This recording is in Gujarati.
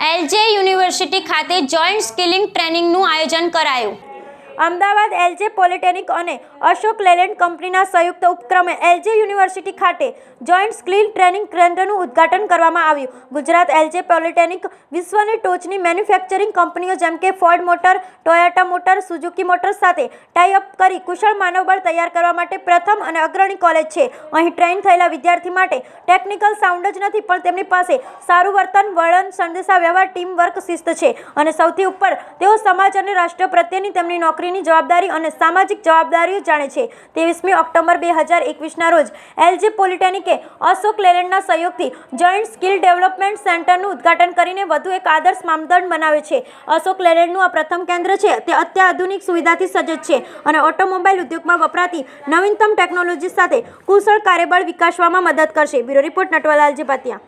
એલજે યુનિવર્સિટી ખાતે જોઈન્ટ સ્કિલિંગ ટ્રેનિંગનું આયોજન કરાયું. અમદાવાદ એલજે પોલિટેકનિક અને અશોક લેલેન્ડ કંપનીના સંયુક્ત ઉપક્રમે એલજે યુનિવર્સિટી ખાતે જોઈન્ટ સ્કિલ ટ્રેનિંગ કેન્દ્રનું ઉદ્ઘાટન કરવામાં આવ્યું. ગુજરાત એલજે પોલિટેકનિક વિશ્વની ટોચની મેન્યુફેક્ચરિંગ કંપનીઓ જેમ કે Ford Motor, Toyota Motor, Suzuki Motors સાથે ટાઈઅપ કરી કુશળ માનવબળ તૈયાર કરવા માટે પ્રથમ અને અગ્રણી કોલેજ છે. અહીં ટ્રેન થયેલા વિદ્યાર્થી માટે ટેકનિકલ સાઉન્ડ જ નથી, પણ તેમની પાસે સારું વર્તન વલણ સંદેશા વ્યવહાર ટીમ વર્ક શિસ્ત છે. અને સૌથી ઉપર તેઓ સમાજ અને રાષ્ટ્ર પ્રત્યેની તેમની નોકરીની જવાબદારી અને સામાજિક જવાબદારીઓ જાણે છે. ત્રેવીસમી ઓક્ટોબર બે હજાર એકવીસના રોજ એલજી પોલિટેકનિકે અશોક લેલેન્ડના સહયોગથી જોઈન્ટ સ્કિલ ડેવલપમેન્ટ સેન્ટરનું ઉદ્ઘાટન કરીને વધુ એક આદર્શ માપદંડ બનાવે છે. અશોક લેલેન્ડનું આ પ્રથમ કેન્દ્ર છે તે અત્યાધુનિક સુવિધાથી સજ્જ છે અને ઓટોમોબાઈલ ઉદ્યોગમાં વપરાતી નવીનતમ ટેકનોલોજી સાથે કુશળ કાર્યબળ વિકાસવામાં મદદ કરશે. Bureau report નટવરલાલજી પાતિયા